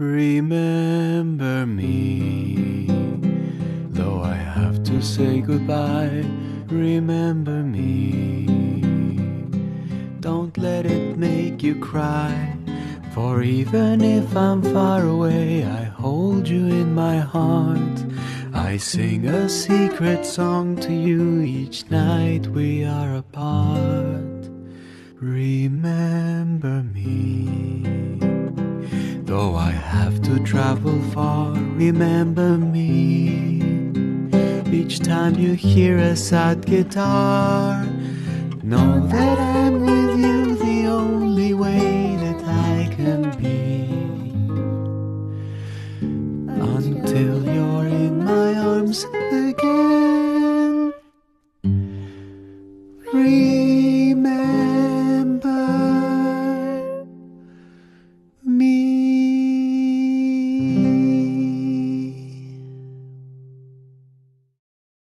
Remember me, though I have to say goodbye. Remember me, don't let it make you cry. For even if I'm far away, I hold you in my heart. I sing a secret song to you each night we are apart. Remember Though I have to travel far, remember me. Each time you hear a sad guitar, know that I'm with you the only way that I can be. Until you're in my arms again. Breathe